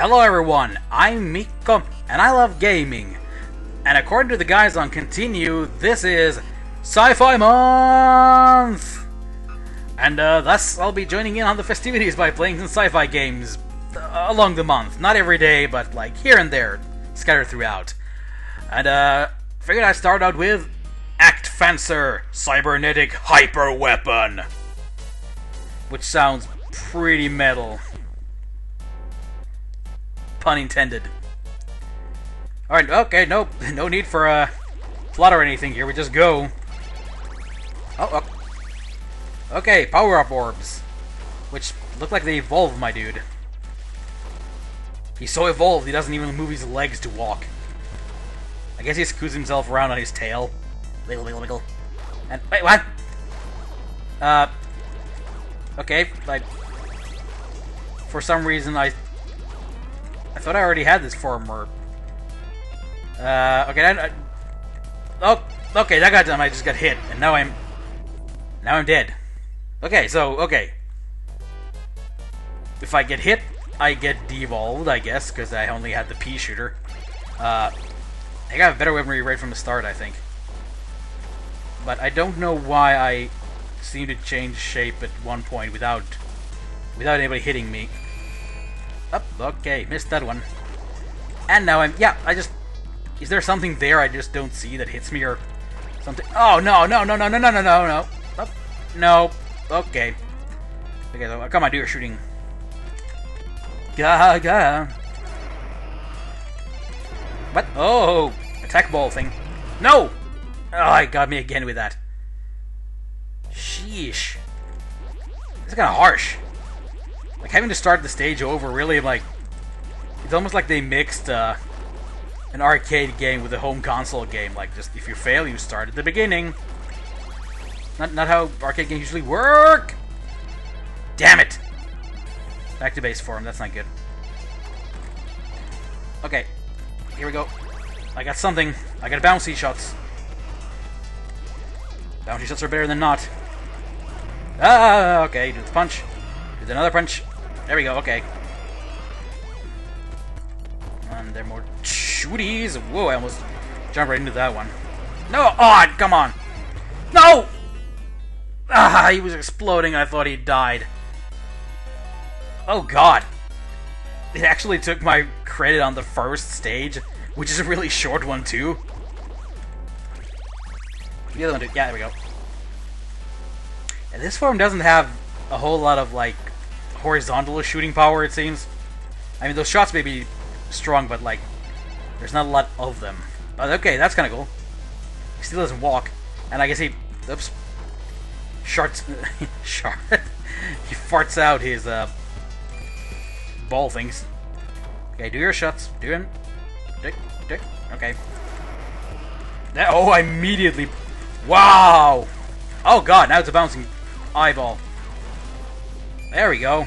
Hello everyone, I'm Mikko, and I love gaming. And according to the guys on Continue, this is Sci-Fi Month! And uh, thus, I'll be joining in on the festivities by playing some sci-fi games uh, along the month. Not every day, but like here and there, scattered throughout. And uh, figured I'd start out with Act-Fancer Cybernetick Hyper Weapon. Which sounds pretty metal. Pun intended. Alright, okay, no, no need for a uh, plot or anything here, we just go. Oh, oh. Okay, power-up orbs. Which look like they evolve, my dude. He's so evolved, he doesn't even move his legs to walk. I guess he scoots himself around on his tail. Wiggle, wiggle, wiggle. And, wait, what? Uh, okay, like, for some reason I, I thought I already had this form, or, uh, okay, uh, oh, okay, that got done, I just got hit, and now I'm, now I'm dead. Okay, so, okay. If I get hit, I get devolved, I guess, because I only had the pea shooter. Uh, I got a better weaponry right from the start, I think. But I don't know why I seem to change shape at one point without without anybody hitting me. Oh, okay, missed that one. And now I'm... Yeah, I just... Is there something there I just don't see that hits me or something? Oh, no, no, no, no, no, no, no, no, no. Oh, no. Okay. Okay, so come on, do your shooting. Ga, ga. What? Oh, attack ball thing. No! Oh, it got me again with that. Sheesh. It's kind of harsh. Like, having to start the stage over, really, like... It's almost like they mixed uh, an arcade game with a home console game. Like, just if you fail, you start at the beginning. Not, not how arcade games usually work! Damn it! Back to base form, that's not good. Okay, here we go. I got something. I got bouncy shots. Bouncy shots are better than not. Ah, okay, do the punch. Do another punch. There we go, okay. And there are more shooties. Whoa, I almost jumped right into that one. No! Oh, come on! No! Ah, he was exploding. I thought he died. Oh, God. It actually took my credit on the first stage, which is a really short one, too. The other one, too. Yeah, there we go. And this form doesn't have a whole lot of, like, horizontal shooting power, it seems. I mean, those shots may be strong, but, like, there's not a lot of them. But, okay, that's kind of cool. He still doesn't walk. And I guess he... Oops. Sharts... Shart... he farts out his, uh... Ball things. Okay, do your shots. Do him. Dick. Dick. Okay. That, oh, I immediately... Wow! Oh, God, now it's a bouncing eyeball. There we go.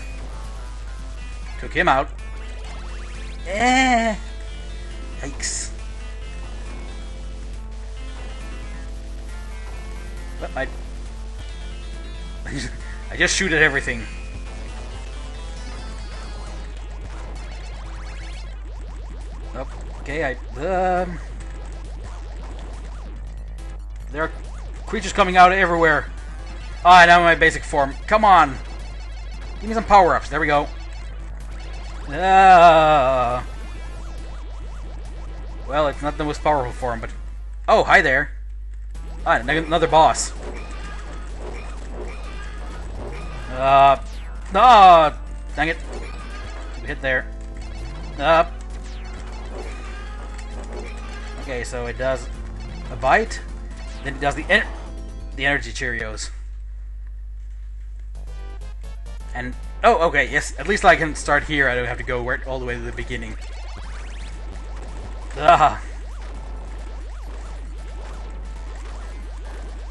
Took him out. Eh. Yikes. I... I just shoot at everything. Okay, I... Um, there are creatures coming out everywhere. Ah, now in my basic form. Come on! Give me some power-ups. There we go. Uh, well, it's not the most powerful form, but... Oh, hi there. Ah, another boss. Uh... Oh, dang it. We hit there. Uh, Okay, so it does a bite, then it does the en the energy Cheerios. And oh, okay, yes. At least I can start here. I don't have to go right, all the way to the beginning. Ah.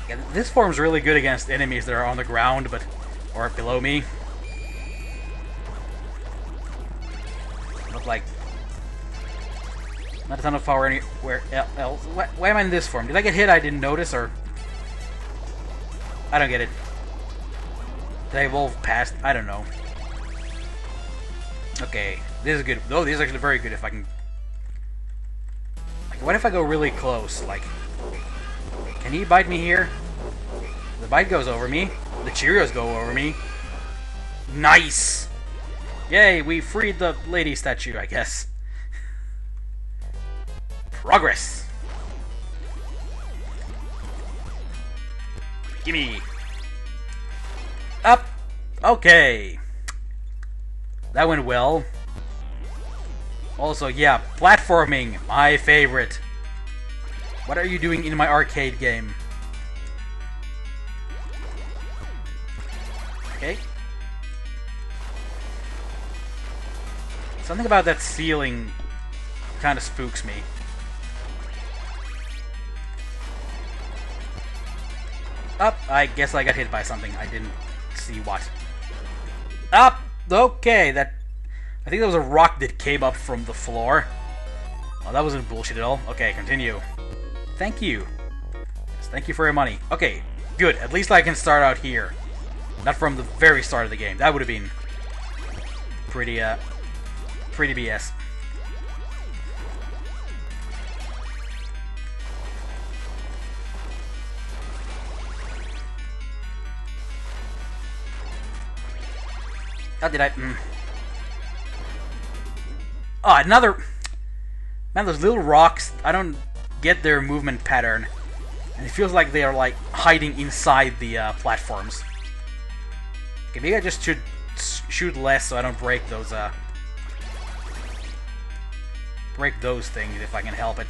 Yeah, this form's really good against enemies that are on the ground, but or below me. Look like not a ton of power anywhere else. Why, why am I in this form? Did I get hit I didn't notice, or... I don't get it. Did I evolve past? I don't know. Okay. This is good. Oh, this is actually very good if I can... Like, what if I go really close? Like, can he bite me here? The bite goes over me. The Cheerios go over me. Nice! Yay, we freed the lady statue, I guess. Progress! Gimme! Up! Okay. That went well. Also, yeah, platforming, my favorite. What are you doing in my arcade game? Okay. Something about that ceiling kind of spooks me. Up! I guess I got hit by something. I didn't see what. Up! Okay, that... I think that was a rock that came up from the floor. Oh, that wasn't bullshit at all. Okay, continue. Thank you. Yes, thank you for your money. Okay, good. At least I can start out here. Not from the very start of the game. That would have been pretty, uh, pretty BS. How did I... Mm. Oh, another... Man, those little rocks, I don't get their movement pattern. And it feels like they are, like, hiding inside the uh, platforms. Okay, maybe I just should shoot less so I don't break those, uh... Break those things if I can help it.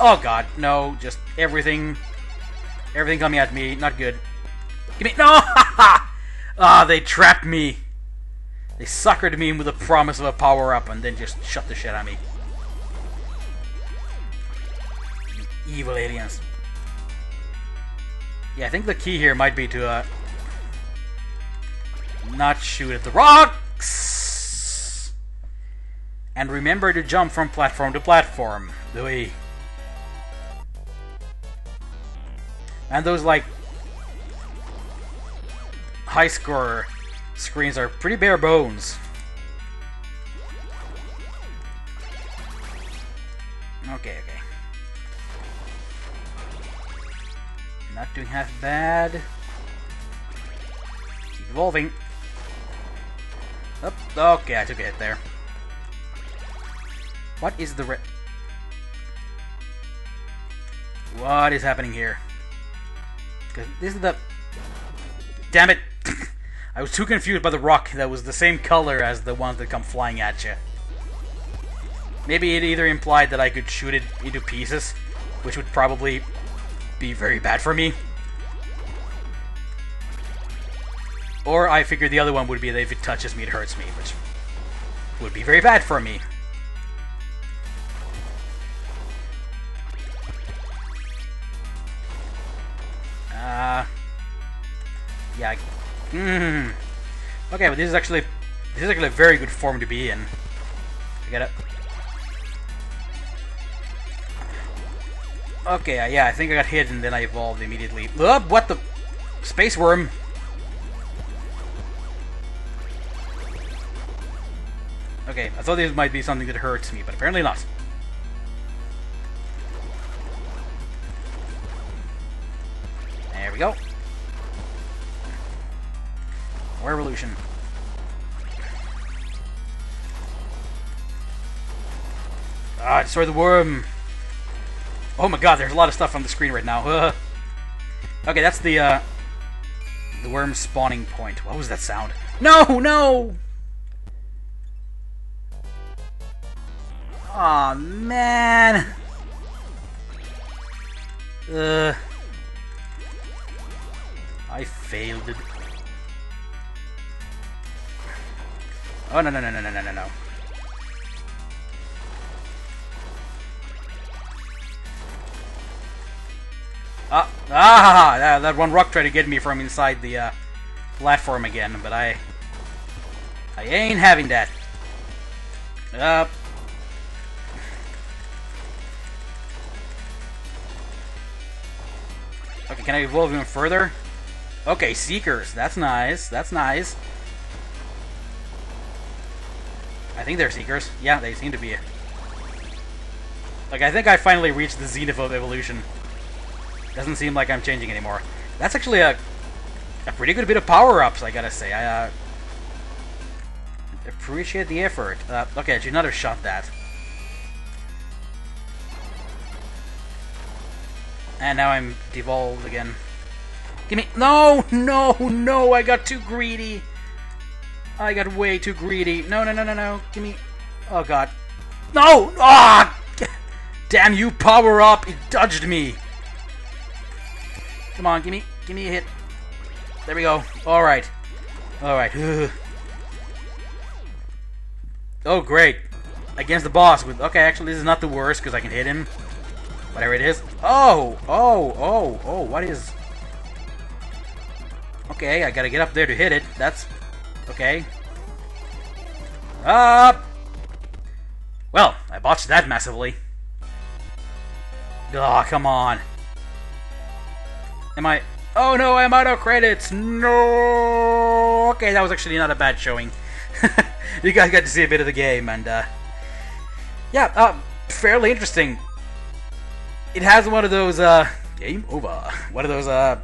Oh god, no, just everything... Everything coming at me, not good. Give me... No! Ah, they trapped me! They suckered me in with the promise of a power-up and then just shut the shit of me. You evil aliens. Yeah, I think the key here might be to, uh... Not shoot at the rocks! And remember to jump from platform to platform. Louis. And those, like... High score screens are pretty bare bones. Okay, okay. Not doing half bad. Keep evolving. Up. Okay, I took a hit there. What is the re- What is happening here? This is the... Damn it! I was too confused by the rock that was the same color as the ones that come flying at you. Maybe it either implied that I could shoot it into pieces, which would probably be very bad for me. Or I figured the other one would be that if it touches me, it hurts me, which would be very bad for me. Mm. Okay, but this is actually this is actually a very good form to be in. I get it. Okay, uh, yeah, I think I got hit and then I evolved immediately. Uh, what the? Space worm. Okay, I thought this might be something that hurts me, but apparently not. There we go. More evolution. Ah, destroy the worm. Oh my god, there's a lot of stuff on the screen right now. okay, that's the, uh, the worm spawning point. What was that sound? No, no! Aw, oh, man! Uh, I failed Oh, no, no, no, no, no, no, no. Ah, ah, that, that one rock tried to get me from inside the uh, platform again, but I, I ain't having that. Uh, okay, can I evolve even further? Okay, Seekers, that's nice, that's nice. I think they're Seekers. Yeah, they seem to be. Like, I think I finally reached the of evolution. Doesn't seem like I'm changing anymore. That's actually a, a pretty good bit of power-ups, I gotta say. I uh, appreciate the effort. Uh, okay, I should not have shot that. And now I'm devolved again. Give me- No! No! No! I got too greedy! I got way too greedy. No, no, no, no, no. Give me... Oh, God. No! Ah! Damn you, power up! It dodged me! Come on, give me... Give me a hit. There we go. Alright. Alright. oh, great. Against the boss with... Okay, actually, this is not the worst, because I can hit him. Whatever it is. Oh! Oh! Oh! Oh! What is... Okay, I gotta get up there to hit it. That's... Okay. Up! Well, I botched that massively. Oh, come on. Am I... Oh no, I'm out of credits! No! Okay, that was actually not a bad showing. you guys got to see a bit of the game, and, uh... Yeah, uh, fairly interesting it has one of those, uh, game over. One of those, uh,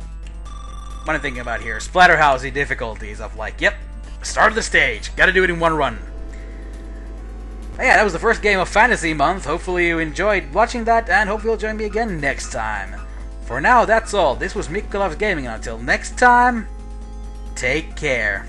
what I'm thinking about here, Splatterhousey difficulties of like, yep, start of the stage, gotta do it in one run. But yeah, that was the first game of Fantasy Month. Hopefully you enjoyed watching that, and hope you'll join me again next time. For now, that's all. This was Mikko Loves Gaming, and until next time, take care.